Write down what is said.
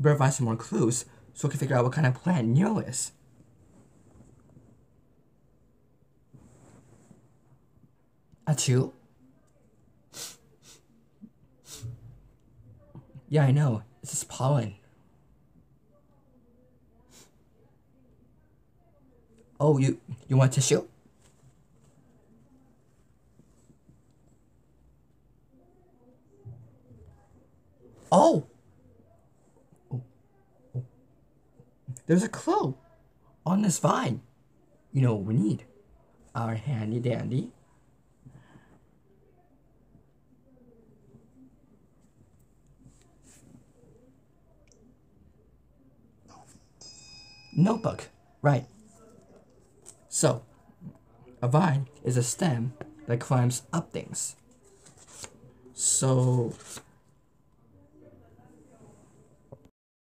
better find some more clues so we can figure out what kind of plant Nero is. A two? Yeah, I know. It's just pollen. Oh, you you want tissue? Oh. There's a clue on this vine. You know what we need? Our handy dandy notebook. Right. So, a vine is a stem that climbs up things. So,